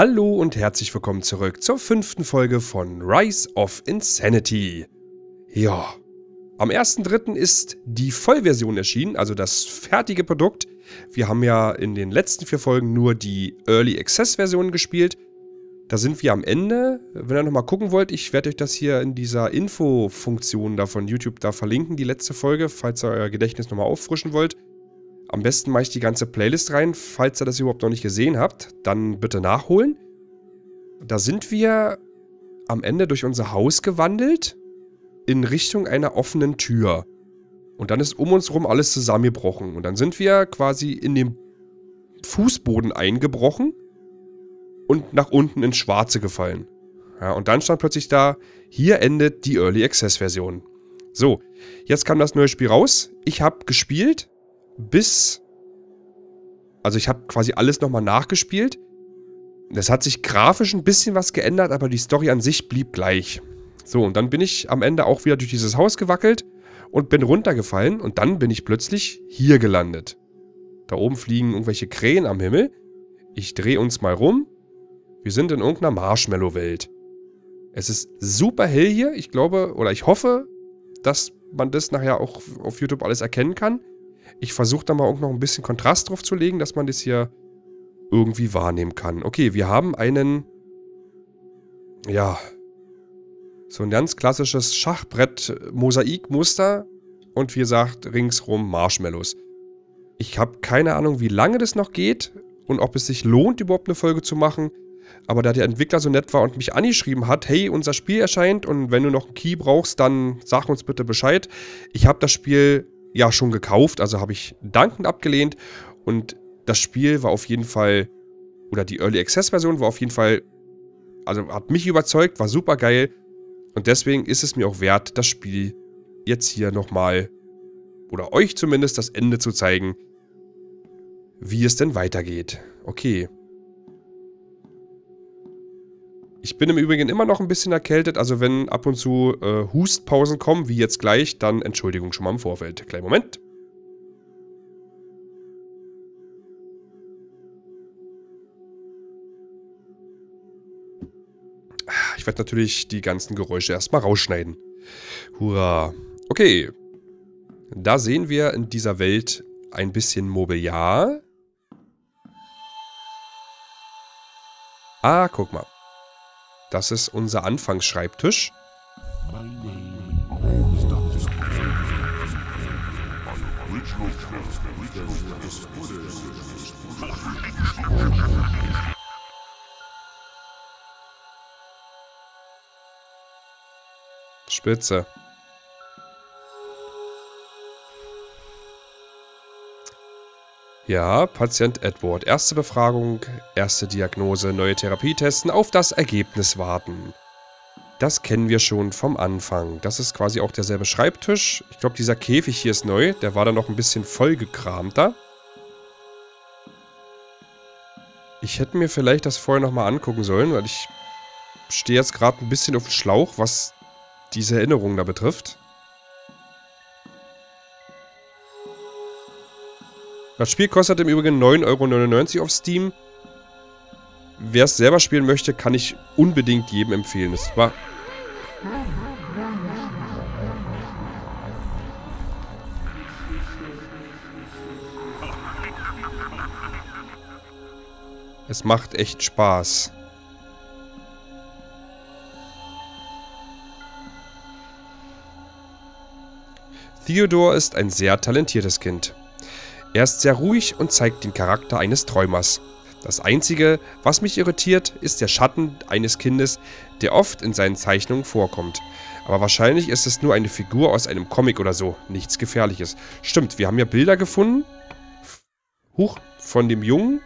Hallo und herzlich willkommen zurück zur fünften Folge von Rise of Insanity. Ja, am 1.3. ist die Vollversion erschienen, also das fertige Produkt. Wir haben ja in den letzten vier Folgen nur die Early Access Version gespielt. Da sind wir am Ende. Wenn ihr nochmal gucken wollt, ich werde euch das hier in dieser Info-Funktion da von YouTube da verlinken, die letzte Folge, falls ihr euer Gedächtnis nochmal auffrischen wollt. Am besten mache ich die ganze Playlist rein. Falls ihr das überhaupt noch nicht gesehen habt, dann bitte nachholen. Da sind wir am Ende durch unser Haus gewandelt in Richtung einer offenen Tür. Und dann ist um uns rum alles zusammengebrochen. Und dann sind wir quasi in den Fußboden eingebrochen und nach unten ins Schwarze gefallen. Ja, und dann stand plötzlich da, hier endet die Early Access Version. So, jetzt kam das neue Spiel raus. Ich habe gespielt bis... Also ich habe quasi alles nochmal nachgespielt. Es hat sich grafisch ein bisschen was geändert, aber die Story an sich blieb gleich. So, und dann bin ich am Ende auch wieder durch dieses Haus gewackelt und bin runtergefallen und dann bin ich plötzlich hier gelandet. Da oben fliegen irgendwelche Krähen am Himmel. Ich drehe uns mal rum. Wir sind in irgendeiner Marshmallow-Welt. Es ist super hell hier. Ich glaube, oder ich hoffe, dass man das nachher auch auf YouTube alles erkennen kann. Ich versuche da mal auch noch ein bisschen Kontrast drauf zu legen, dass man das hier irgendwie wahrnehmen kann. Okay, wir haben einen, ja, so ein ganz klassisches Schachbrett-Mosaikmuster und wie gesagt, ringsrum Marshmallows. Ich habe keine Ahnung, wie lange das noch geht und ob es sich lohnt, überhaupt eine Folge zu machen. Aber da der Entwickler so nett war und mich angeschrieben hat, hey, unser Spiel erscheint und wenn du noch einen Key brauchst, dann sag uns bitte Bescheid. Ich habe das Spiel ja schon gekauft, also habe ich dankend abgelehnt. Und das Spiel war auf jeden Fall, oder die Early Access Version war auf jeden Fall, also hat mich überzeugt, war super geil. Und deswegen ist es mir auch wert, das Spiel jetzt hier nochmal, oder euch zumindest, das Ende zu zeigen, wie es denn weitergeht. Okay. Ich bin im Übrigen immer noch ein bisschen erkältet, also wenn ab und zu äh, Hustpausen kommen, wie jetzt gleich, dann Entschuldigung schon mal im Vorfeld. Kleinen Moment. Ich werde natürlich die ganzen Geräusche erstmal rausschneiden. Hurra. Okay. Da sehen wir in dieser Welt ein bisschen Mobiliar. Ah, guck mal. Das ist unser Anfangsschreibtisch. Spitze. Ja, Patient Edward. Erste Befragung, erste Diagnose, neue Therapie testen, auf das Ergebnis warten. Das kennen wir schon vom Anfang. Das ist quasi auch derselbe Schreibtisch. Ich glaube, dieser Käfig hier ist neu. Der war da noch ein bisschen vollgekramter. Ich hätte mir vielleicht das vorher nochmal angucken sollen, weil ich stehe jetzt gerade ein bisschen auf dem Schlauch, was diese Erinnerung da betrifft. Das Spiel kostet im Übrigen 9,99 Euro auf Steam. Wer es selber spielen möchte, kann ich unbedingt jedem empfehlen. Es war... Es macht echt Spaß. Theodor ist ein sehr talentiertes Kind. Er ist sehr ruhig und zeigt den Charakter eines Träumers. Das Einzige, was mich irritiert, ist der Schatten eines Kindes, der oft in seinen Zeichnungen vorkommt. Aber wahrscheinlich ist es nur eine Figur aus einem Comic oder so, nichts Gefährliches. Stimmt, wir haben ja Bilder gefunden. Huch, von dem Jungen.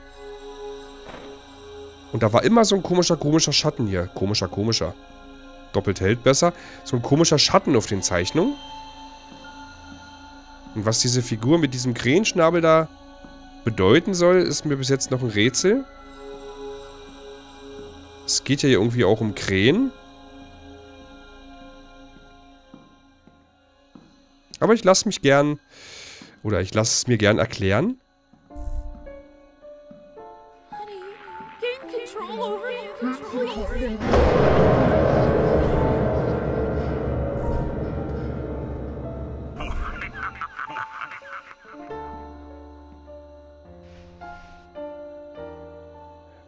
Und da war immer so ein komischer, komischer Schatten hier. Komischer, komischer. Doppelt hält besser. So ein komischer Schatten auf den Zeichnungen. Und was diese Figur mit diesem Krähenschnabel da bedeuten soll, ist mir bis jetzt noch ein Rätsel. Es geht ja irgendwie auch um Krähen. Aber ich lasse mich gern, oder ich lasse es mir gern erklären.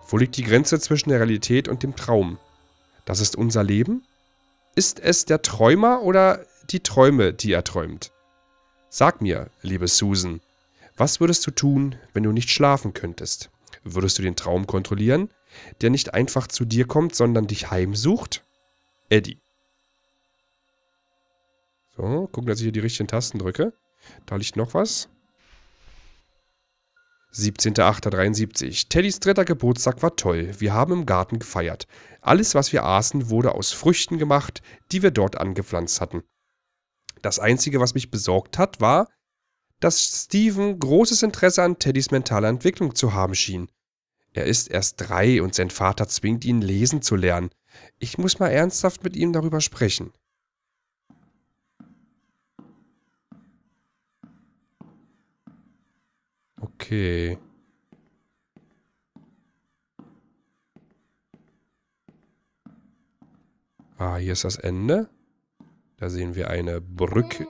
Wo liegt die Grenze zwischen der Realität und dem Traum? Das ist unser Leben? Ist es der Träumer oder die Träume, die er träumt? Sag mir, liebe Susan, was würdest du tun, wenn du nicht schlafen könntest? Würdest du den Traum kontrollieren, der nicht einfach zu dir kommt, sondern dich heimsucht? Eddie. So, gucken, dass ich hier die richtigen Tasten drücke. Da liegt noch was. 17.08.73. Teddys dritter Geburtstag war toll. Wir haben im Garten gefeiert. Alles, was wir aßen, wurde aus Früchten gemacht, die wir dort angepflanzt hatten. Das Einzige, was mich besorgt hat, war, dass Steven großes Interesse an Teddys mentaler Entwicklung zu haben schien. Er ist erst drei und sein Vater zwingt ihn, lesen zu lernen. Ich muss mal ernsthaft mit ihm darüber sprechen. Okay. Ah, hier ist das Ende. Da sehen wir eine Brücke.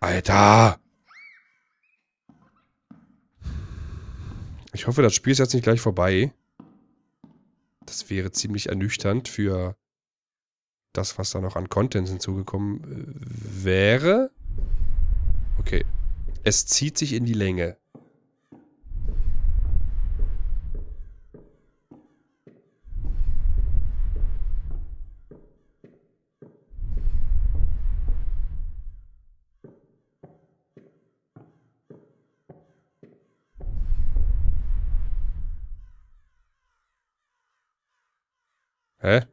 Alter! Ich hoffe, das Spiel ist jetzt nicht gleich vorbei. Das wäre ziemlich ernüchternd für das, was da noch an Content hinzugekommen äh, wäre. Okay. Es zieht sich in die Länge. Hä?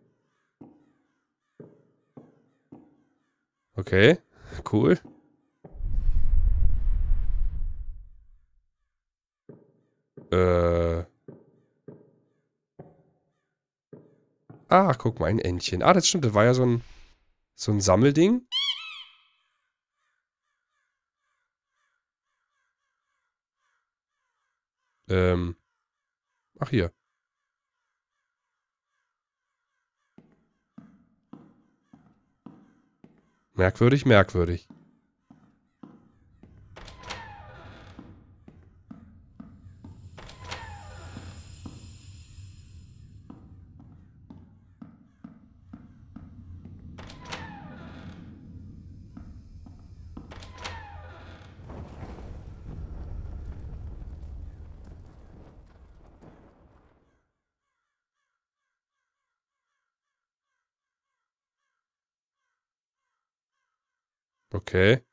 Okay, cool. Äh. Ah, guck mal, ein Entchen. Ah, das stimmt, das war ja so ein, so ein Sammelding. Ähm. Ach, hier. Merkwürdig, merkwürdig. Okay.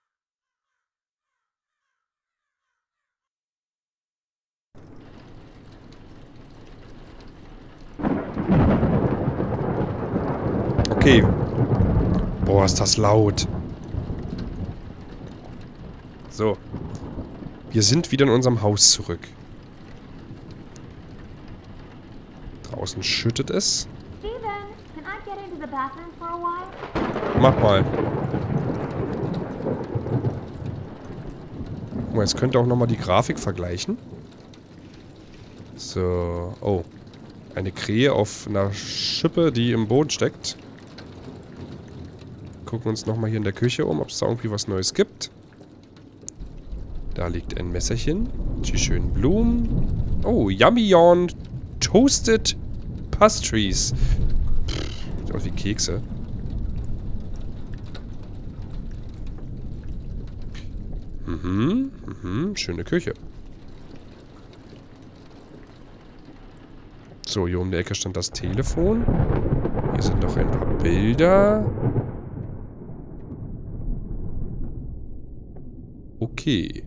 Okay. Boah, ist das laut. So. Wir sind wieder in unserem Haus zurück. Draußen schüttet es. Steven, can I get into the bathroom for a while? Mach mal. Guck mal, jetzt könnt ihr auch nochmal die Grafik vergleichen. So. Oh. Eine Krähe auf einer Schippe, die im Boden steckt. Gucken uns nochmal hier in der Küche um, ob es da irgendwie was Neues gibt. Da liegt ein Messerchen. Die schönen Blumen. Oh, Yummy Yawn Toasted Pastries. Pff, wie Kekse. Mhm, mhm, schöne Küche. So, hier um die Ecke stand das Telefon. Hier sind noch ein paar Bilder. Okay.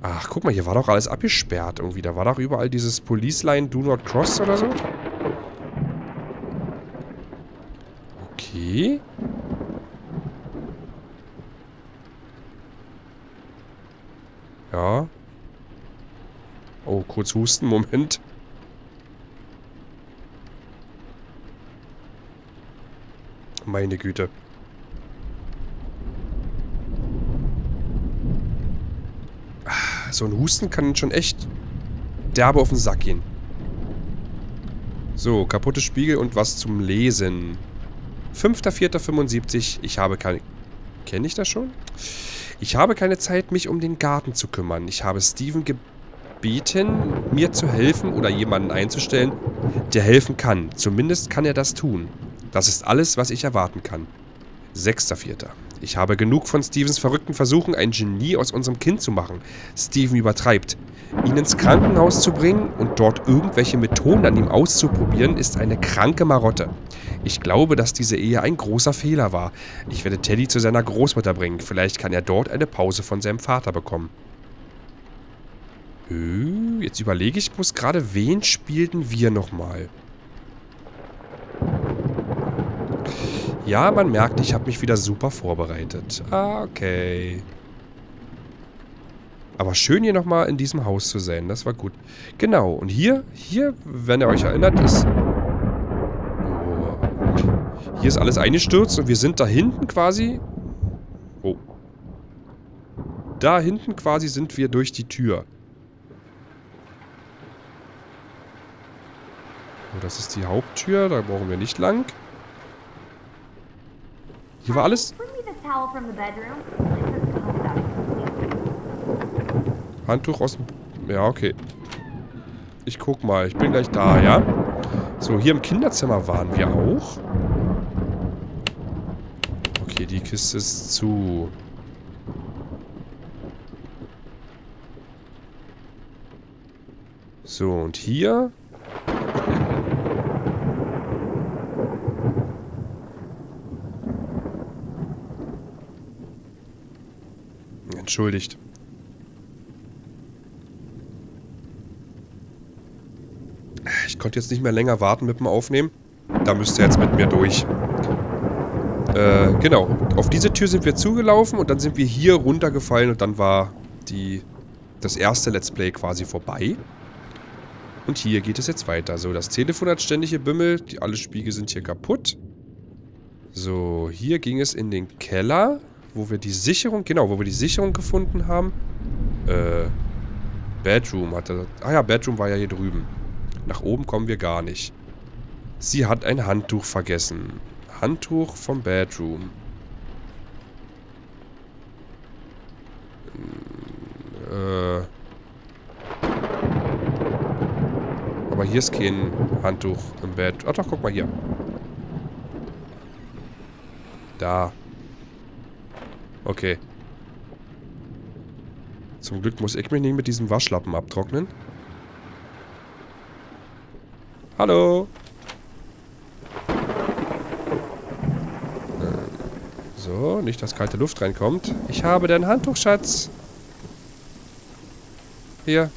Ach, guck mal, hier war doch alles abgesperrt irgendwie. Da war doch überall dieses Police Line Do Not Cross oder so. Okay. Ja. Oh, kurz husten, Moment. Meine Güte. Ah, So ein Husten kann schon echt derbe auf den Sack gehen. So, kaputte Spiegel und was zum Lesen. 5.4.75. Ich habe keine... Kenne ich das schon? Ich habe keine Zeit, mich um den Garten zu kümmern. Ich habe Steven gebeten, mir zu helfen oder jemanden einzustellen, der helfen kann. Zumindest kann er das tun. Das ist alles, was ich erwarten kann. 6.4. Ich habe genug von Stevens verrückten Versuchen, ein Genie aus unserem Kind zu machen. Steven übertreibt. Ihn ins Krankenhaus zu bringen und dort irgendwelche Methoden an ihm auszuprobieren, ist eine kranke Marotte. Ich glaube, dass diese Ehe ein großer Fehler war. Ich werde Teddy zu seiner Großmutter bringen. Vielleicht kann er dort eine Pause von seinem Vater bekommen. Jetzt überlege ich bloß gerade, wen spielten wir nochmal? Ja, man merkt, ich habe mich wieder super vorbereitet. Ah, okay. Aber schön hier nochmal in diesem Haus zu sein. Das war gut. Genau. Und hier, hier, wenn ihr euch erinnert, ist... Hier ist alles eingestürzt und wir sind da hinten quasi... Oh. Da hinten quasi sind wir durch die Tür. Oh, das ist die Haupttür. Da brauchen wir nicht lang. Hier war alles... Handtuch aus dem... Ja, okay. Ich guck mal. Ich bin gleich da, ja? So, hier im Kinderzimmer waren wir auch. Okay, die Kiste ist zu. So, und hier... Entschuldigt. Ich konnte jetzt nicht mehr länger warten mit dem Aufnehmen. Da müsst ihr jetzt mit mir durch. Äh, genau. Auf diese Tür sind wir zugelaufen und dann sind wir hier runtergefallen und dann war die, das erste Let's Play quasi vorbei. Und hier geht es jetzt weiter. So, das Telefon hat ständig gebimmelt. Die, alle Spiegel sind hier kaputt. So, hier ging es in den Keller, wo wir die Sicherung, genau, wo wir die Sicherung gefunden haben. Äh, Bedroom hatte, ah ja, Bedroom war ja hier drüben. Nach oben kommen wir gar nicht. Sie hat ein Handtuch vergessen. Handtuch vom Bedroom. Äh. Aber hier ist kein Handtuch im Bett. Ach doch, guck mal hier. Da. Okay. Zum Glück muss ich mich nicht mit diesem Waschlappen abtrocknen. Hallo. So, nicht, dass kalte Luft reinkommt. Ich habe dein Handtuch, Schatz. Hier.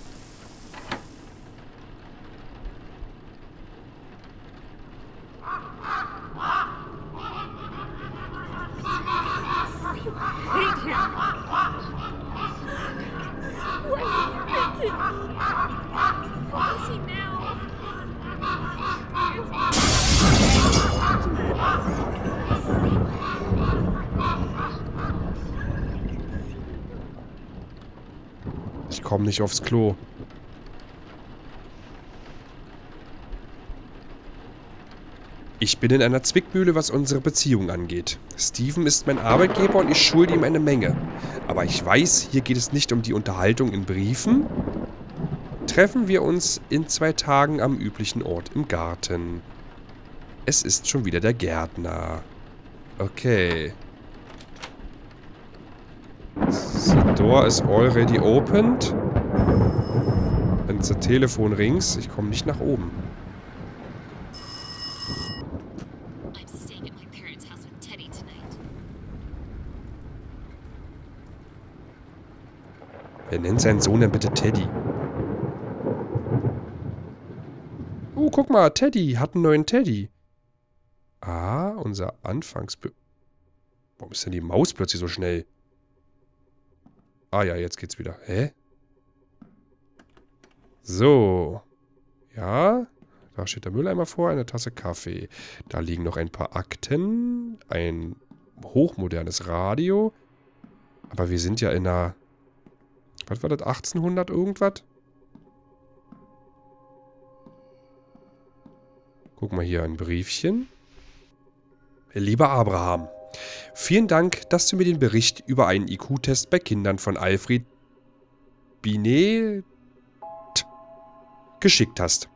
Nicht aufs Klo. Ich bin in einer Zwickmühle, was unsere Beziehung angeht. Steven ist mein Arbeitgeber und ich schulde ihm eine Menge. Aber ich weiß, hier geht es nicht um die Unterhaltung in Briefen. Treffen wir uns in zwei Tagen am üblichen Ort im Garten. Es ist schon wieder der Gärtner. Okay. The door is already opened. And the telephone rings. Ich komme nicht nach oben. Wer nennt seinen Sohn denn bitte Teddy? Oh, guck mal, Teddy hat einen neuen Teddy. Ah, unser Anfangs... Warum ist denn die Maus plötzlich so schnell? Ah ja, jetzt geht's wieder. Hä? So. Ja. Da steht der Mülleimer vor, eine Tasse Kaffee. Da liegen noch ein paar Akten, ein hochmodernes Radio. Aber wir sind ja in einer... Was war das? 1800 irgendwas? Guck mal hier, ein Briefchen. Lieber Abraham, vielen Dank, dass du mir den Bericht über einen IQ-Test bei Kindern von Alfred Binet geschickt hast.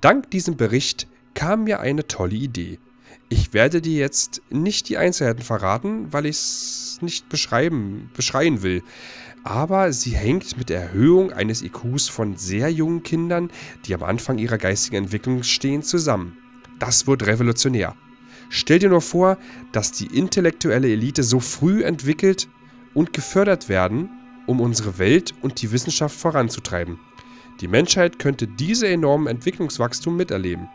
Dank diesem Bericht kam mir eine tolle Idee. Ich werde dir jetzt nicht die Einzelheiten verraten, weil ich es nicht beschreiben, beschreien will. Aber sie hängt mit der Erhöhung eines IQs von sehr jungen Kindern, die am Anfang ihrer geistigen Entwicklung stehen, zusammen. Das wird revolutionär. Stell dir nur vor, dass die intellektuelle Elite so früh entwickelt und gefördert werden, um unsere Welt und die Wissenschaft voranzutreiben. Die Menschheit könnte diese enormen Entwicklungswachstum miterleben.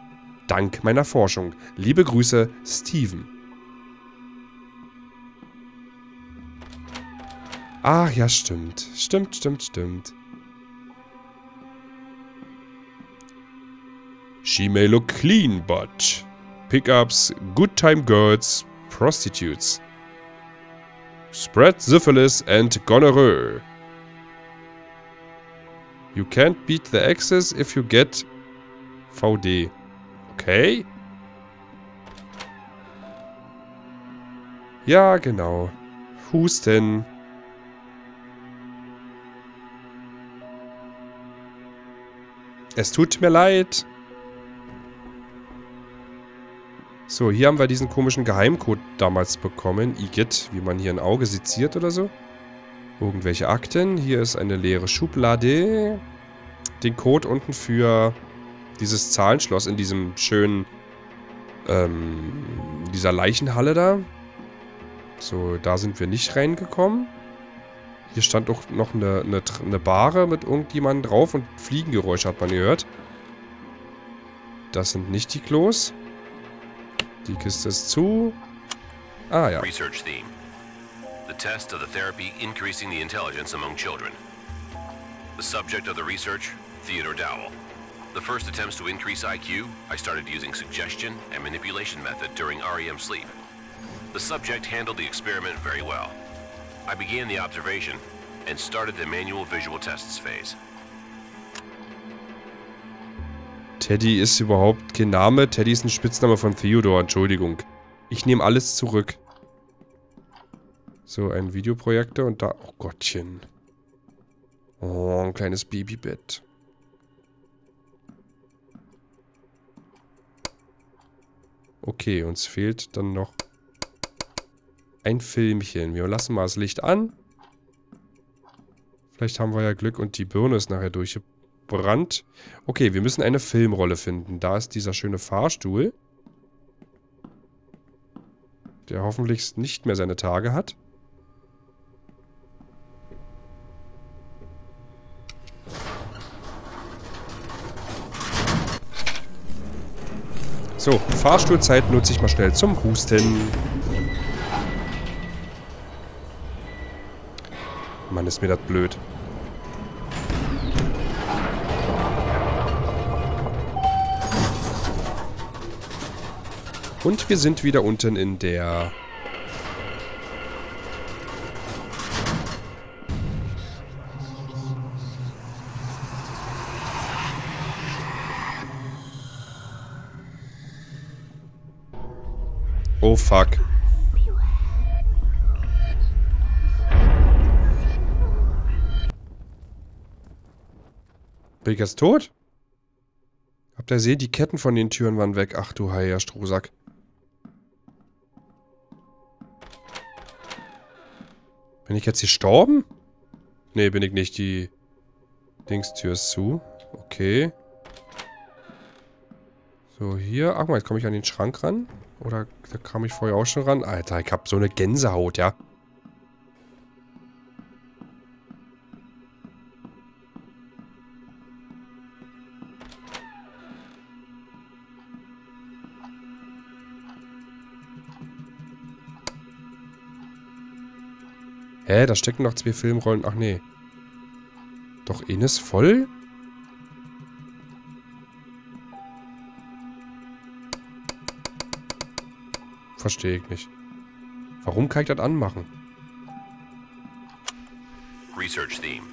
Dank meiner Forschung. Liebe Grüße, Steven. Ach ja, stimmt. Stimmt, stimmt, stimmt. She may look clean, but pickups, good time girls, prostitutes. Spread syphilis and gonorrhea. You can't beat the axis if you get VD. Okay. Ja, genau. Husten. Es tut mir leid. So, hier haben wir diesen komischen Geheimcode damals bekommen. IGIT, wie man hier ein Auge seziert oder so. Irgendwelche Akten. Hier ist eine leere Schublade. Den Code unten für dieses Zahlenschloss in diesem schönen, ähm, dieser Leichenhalle da. So, da sind wir nicht reingekommen. Hier stand auch noch eine, eine, eine Bahre mit irgendjemandem drauf und Fliegengeräusche hat man gehört. Das sind nicht die Klos. Die Kiste ist zu. Ah, ja. Research theme. The test of the therapy increasing the intelligence among children. The subject of the research, Theodore Dowell. The first attempts to increase IQ, I started using suggestion and manipulation method during REM sleep. The subject handled the experiment very well. I began the observation and started the manual visual tests phase. Teddy ist überhaupt kein Name. Teddy ist ein Spitzname von Theodore. Entschuldigung. Ich nehme alles zurück. So, ein Videoprojektor und da... Oh Gottchen. Oh, ein kleines Babybett. Okay, uns fehlt dann noch ein Filmchen. Wir lassen mal das Licht an. Vielleicht haben wir ja Glück und die Birne ist nachher durchgebrannt. Okay, wir müssen eine Filmrolle finden. Da ist dieser schöne Fahrstuhl. Der hoffentlich nicht mehr seine Tage hat. So, Fahrstuhlzeit nutze ich mal schnell zum Husten. Mann, ist mir das blöd. Und wir sind wieder unten in der... Oh fuck. Bin ich jetzt tot? Habt ihr gesehen, die Ketten von den Türen waren weg. Ach du heiler Strohsack. Bin ich jetzt gestorben? Nee, bin ich nicht. Die Dingstür ist zu. Okay. So, hier. Ach mal, jetzt komme ich an den Schrank ran. Oder da kam ich vorher auch schon ran. Alter, ich habe so eine Gänsehaut, ja. Hä, da stecken noch zwei Filmrollen. Ach nee. Doch Ines voll? Verstehe ich nicht. Warum kann ich das anmachen? Research theme.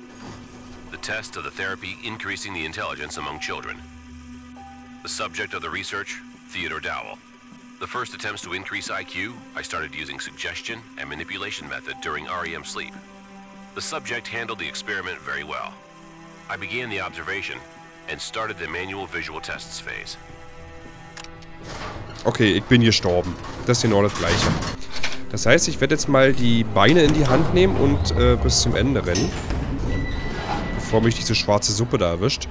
The test of the therapy increasing the intelligence among children. The subject of the research, Theodore Dowell. The first attempts to increase IQ, I started using suggestion and manipulation method during REM sleep. The subject handled the experiment very well. I began the observation and started the manual visual tests phase. Okay, ich bin gestorben. Das ist genau das gleiche. Das heißt, ich werde jetzt mal die Beine in die Hand nehmen und äh, bis zum Ende rennen. Bevor mich diese schwarze Suppe da erwischt.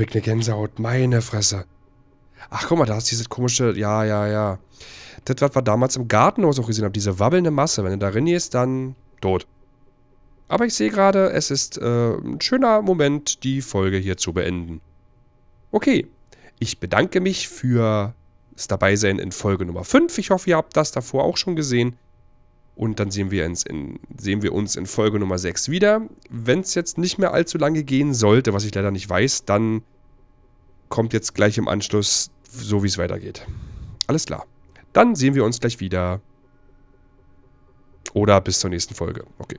Ah, da hab ich eine Gänsehaut. Meine Fresse. Ach, guck mal, da ist dieses komische... Ja, ja, ja. Das, was wir damals im Gartenhaus auch gesehen haben. Diese wabbelnde Masse. Wenn du da drin gehst, dann tot. Aber ich sehe gerade, es ist äh, ein schöner Moment, die Folge hier zu beenden. Okay. Ich bedanke mich für das Dabeisein in Folge Nummer 5. Ich hoffe, ihr habt das davor auch schon gesehen. Und dann sehen wir, uns in, sehen wir uns in Folge Nummer 6 wieder. Wenn es jetzt nicht mehr allzu lange gehen sollte, was ich leider nicht weiß, dann kommt jetzt gleich im Anschluss so, wie es weitergeht. Alles klar. Dann sehen wir uns gleich wieder. Oder bis zur nächsten Folge. Okay.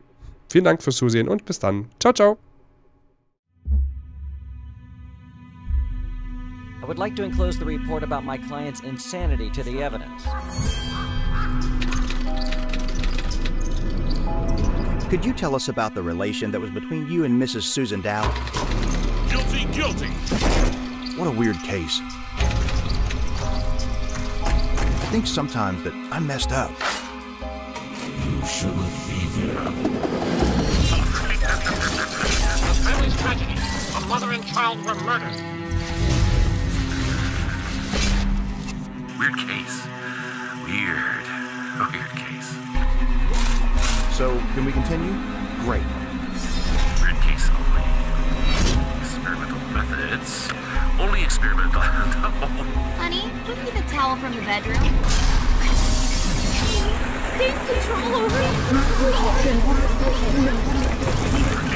Vielen Dank fürs Zusehen und bis dann. Ciao, ciao. I would like to enclose the report about my client's insanity to the evidence. Could you tell us about the relation that was between you and Mrs. Susan Dow? Guilty, guilty. What a weird case. I think sometimes that I messed up. You shouldn't be there. A family tragedy. A mother and child were murdered. Weird case. Weird. Weird case. So, can we continue? Great. Weird case only. Experimental methods. Only experimental. Honey, give me the towel from the bedroom. Gain control over it.